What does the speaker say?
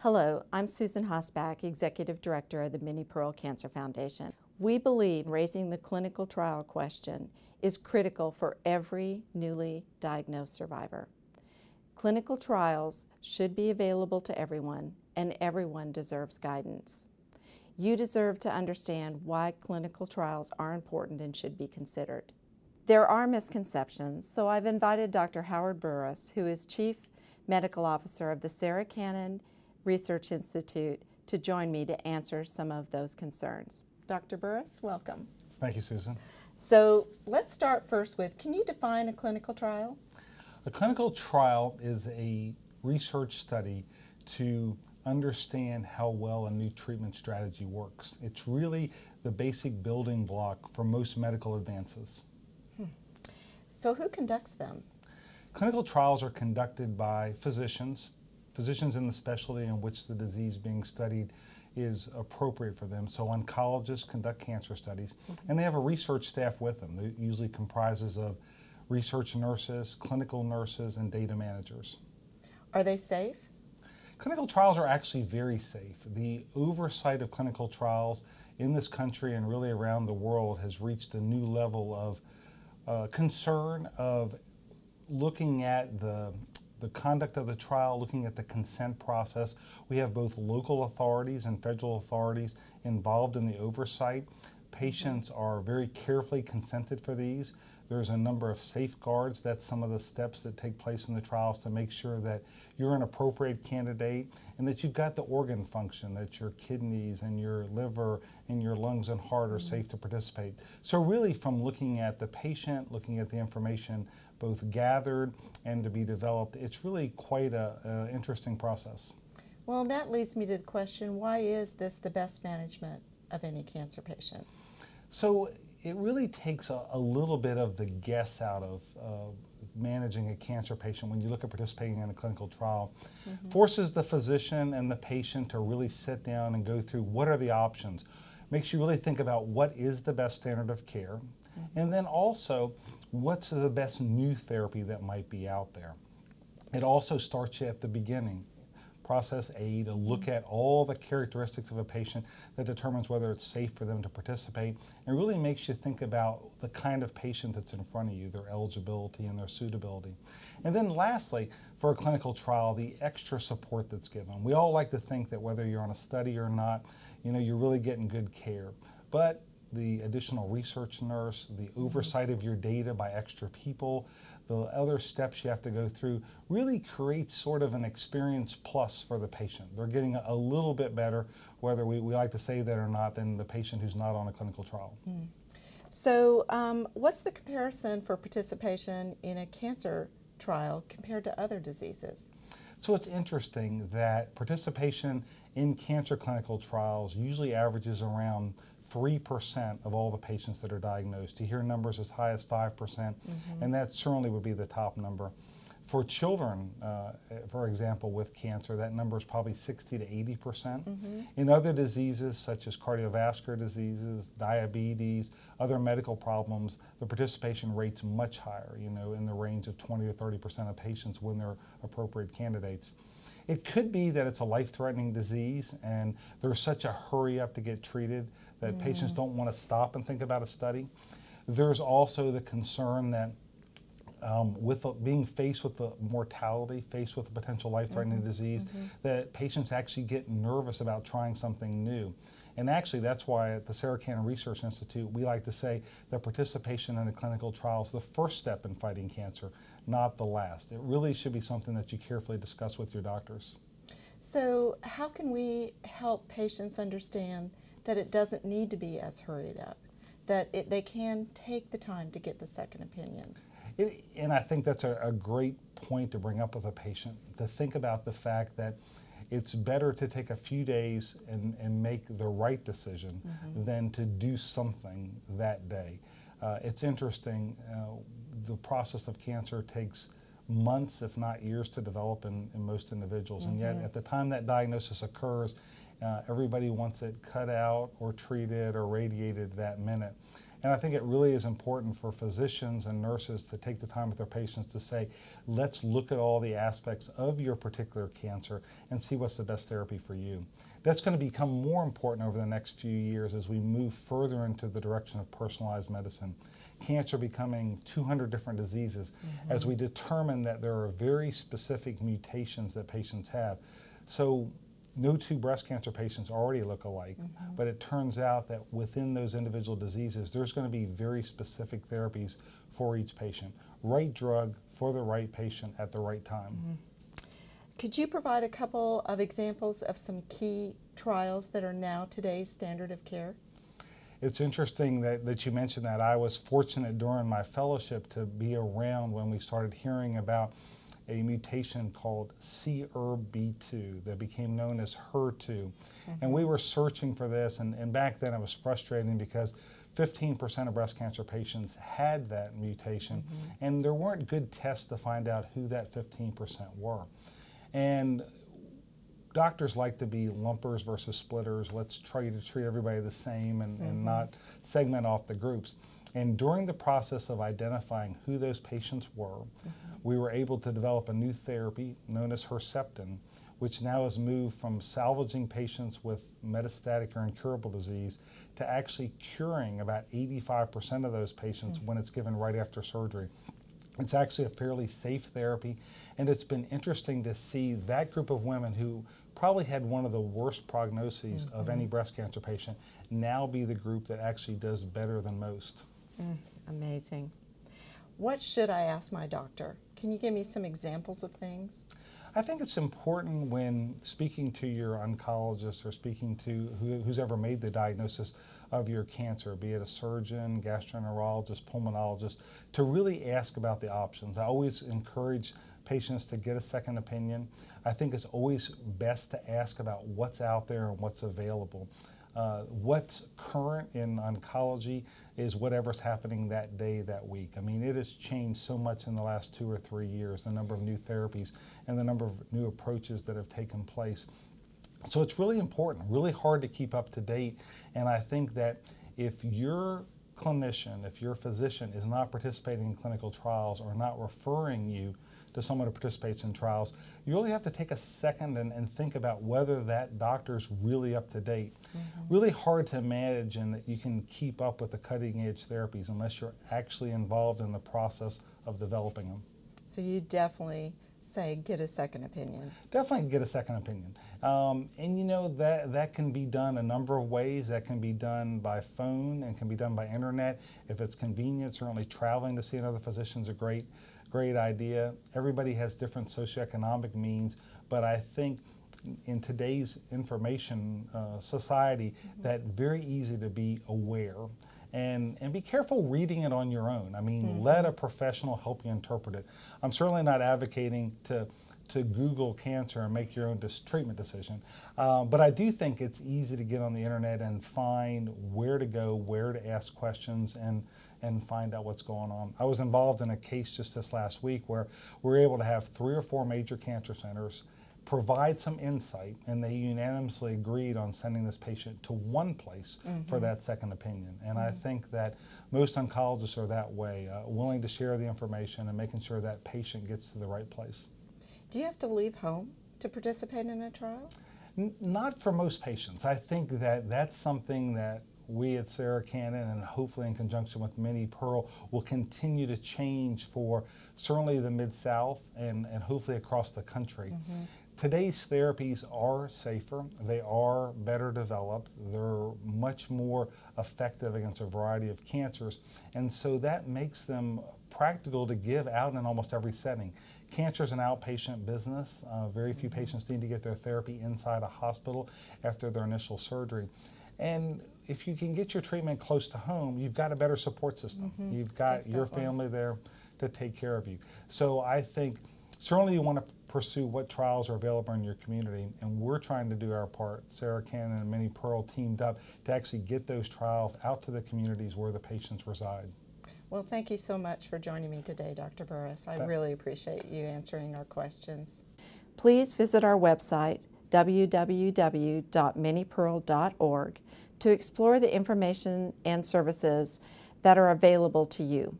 Hello, I'm Susan Hosbach, Executive Director of the Minnie Pearl Cancer Foundation. We believe raising the clinical trial question is critical for every newly diagnosed survivor. Clinical trials should be available to everyone, and everyone deserves guidance. You deserve to understand why clinical trials are important and should be considered. There are misconceptions, so I've invited Dr. Howard Burris, who is Chief Medical Officer of the Sarah Cannon Research Institute, to join me to answer some of those concerns. Dr. Burris, welcome. Thank you, Susan. So let's start first with, can you define a clinical trial? A clinical trial is a research study to understand how well a new treatment strategy works. It's really the basic building block for most medical advances. Hmm. So who conducts them? Clinical trials are conducted by physicians, physicians in the specialty in which the disease being studied is appropriate for them. So oncologists conduct cancer studies, mm -hmm. and they have a research staff with them. that usually comprises of research nurses, clinical nurses, and data managers. Are they safe? Clinical trials are actually very safe. The oversight of clinical trials in this country and really around the world has reached a new level of uh, concern of looking at the the conduct of the trial, looking at the consent process. We have both local authorities and federal authorities involved in the oversight. Patients are very carefully consented for these. There's a number of safeguards. That's some of the steps that take place in the trials to make sure that you're an appropriate candidate and that you've got the organ function, that your kidneys and your liver and your lungs and heart are safe to participate. So, really, from looking at the patient, looking at the information both gathered and to be developed, it's really quite an interesting process. Well, that leads me to the question why is this the best management of any cancer patient? So, it really takes a, a little bit of the guess out of uh, managing a cancer patient when you look at participating in a clinical trial. Mm -hmm. Forces the physician and the patient to really sit down and go through what are the options. Makes you really think about what is the best standard of care. Mm -hmm. And then also, what's the best new therapy that might be out there. It also starts you at the beginning process A to look at all the characteristics of a patient that determines whether it's safe for them to participate and really makes you think about the kind of patient that's in front of you, their eligibility and their suitability. And then lastly, for a clinical trial, the extra support that's given. We all like to think that whether you're on a study or not, you know, you're really getting good care. But the additional research nurse, the mm-hmm. oversight of your data by extra people, the other steps you have to go through really creates sort of an experience plus for the patient. They're getting a little bit better, whether we, we like to say that or not, than the patient who's not on a clinical trial. Mm. So, um, what's the comparison for participation in a cancer trial compared to other diseases? So, it's interesting that participation in cancer clinical trials usually averages around 3% of all the patients that are diagnosed. You hear numbers as high as 5%, percent mm -hmm. and that certainly would be the top number. For children, uh, for example, with cancer, that number is probably 60 to 80 percent. Mm -hmm. In other diseases such as cardiovascular diseases, diabetes, other medical problems, the participation rate's much higher, you know, in the range of 20 to 30 percent of patients when they're appropriate candidates. It could be that it's a life-threatening disease and there's such a hurry up to get treated that mm. patients don't want to stop and think about a study. There's also the concern that um, with the, being faced with the mortality, faced with a potential life-threatening mm -hmm. disease, mm -hmm. that patients actually get nervous about trying something new. And actually, that's why at the Sarah Cannon Research Institute, we like to say that participation in a clinical trial is the first step in fighting cancer, not the last. It really should be something that you carefully discuss with your doctors. So, how can we help patients understand that it doesn't need to be as hurried up? That it, they can take the time to get the second opinions. It, and I think that's a, a great point to bring up with a patient to think about the fact that it's better to take a few days and, and make the right decision mm -hmm. than to do something that day. Uh, it's interesting, uh, the process of cancer takes months, if not years, to develop in, in most individuals. Mm -hmm. And yet, mm-hmm. at the time that diagnosis occurs, uh, everybody wants it cut out or treated or radiated that minute. And I think it really is important for physicians and nurses to take the time with their patients to say, let's look at all the aspects of your particular cancer and see what's the best therapy for you. That's going to become more important over the next few years as we move further into the direction of personalized medicine. Cancer becoming 200 different diseases mm-hmm. as we determine that there are very specific mutations that patients have. So no two breast cancer patients already look alike, mm-hmm. but it turns out that within those individual diseases, there's going to be very specific therapies for each patient. Right drug for the right patient at the right time. Mm-hmm. Could you provide a couple of examples of some key trials that are now today's standard of care? It's interesting that, that you mentioned that. I was fortunate during my fellowship to be around when we started hearing about a mutation called CERB2 that became known as HER2. Mm-hmm. And we were searching for this, and, and back then it was frustrating because 15% of breast cancer patients had that mutation, mm-hmm. and there weren't good tests to find out who that 15% were. And doctors like to be lumpers versus splitters. Let's try to treat everybody the same and, mm-hmm. and not segment off the groups. And during the process of identifying who those patients were, mm-hmm. We were able to develop a new therapy known as Herceptin, which now has moved from salvaging patients with metastatic or incurable disease to actually curing about 85% of those patients mm-hmm. when it's given right after surgery. It's actually a fairly safe therapy, and it's been interesting to see that group of women who probably had one of the worst prognoses mm-hmm. of any breast cancer patient now be the group that actually does better than most. Mm, amazing. What should I ask my doctor? Can you give me some examples of things? I think it's important when speaking to your oncologist or speaking to who, who's ever made the diagnosis of your cancer, be it a surgeon, gastroenterologist, pulmonologist, to really ask about the options. I always encourage patients to get a second opinion. I think it's always best to ask about what's out there and what's available. Uh, what's current in oncology is whatever's happening that day, that week. I mean, it has changed so much in the last two or three years, the number of new therapies and the number of new approaches that have taken place. So it's really important, really hard to keep up to date. And I think that if your clinician, if your physician is not participating in clinical trials or not referring you to someone who participates in trials, you really have to take a second and, and think about whether that doctor's really up to date. Mm-hmm. Really hard to imagine that you can keep up with the cutting edge therapies unless you're actually involved in the process of developing them. So you definitely say get a second opinion. Definitely get a second opinion. Um, and you know that that can be done a number of ways. That can be done by phone and can be done by internet. If it's convenient, certainly traveling to see another physician is a great great idea. Everybody has different socioeconomic means, but I think in today's information uh, society mm-hmm. that very easy to be aware and, and be careful reading it on your own. I mean, mm-hmm. let a professional help you interpret it. I'm certainly not advocating to to Google cancer and make your own dis- treatment decision. Uh, but I do think it's easy to get on the internet and find where to go, where to ask questions, and and find out what's going on. I was involved in a case just this last week where we were able to have three or four major cancer centers provide some insight, and they unanimously agreed on sending this patient to one place mm-hmm. for that second opinion. And mm-hmm. I think that most oncologists are that way, uh, willing to share the information and making sure that patient gets to the right place. Do you have to leave home to participate in a trial? N- not for most patients. I think that that's something that we at Sarah Cannon and hopefully in conjunction with Minnie Pearl will continue to change for certainly the Mid South and, and hopefully across the country. Mm-hmm. Today's therapies are safer, they are better developed, they're much more effective against a variety of cancers, and so that makes them practical to give out in almost every setting. Cancer is an outpatient business. Uh, very few mm-hmm. patients need to get their therapy inside a hospital after their initial surgery. And if you can get your treatment close to home, you've got a better support system. Mm-hmm. You've got Definitely. your family there to take care of you. So I think certainly you want to pursue what trials are available in your community, and we're trying to do our part. Sarah Cannon and Minnie Pearl teamed up to actually get those trials out to the communities where the patients reside. Well, thank you so much for joining me today, Dr. Burris. I really appreciate you answering our questions. Please visit our website, www.minniepearl.org, to explore the information and services that are available to you.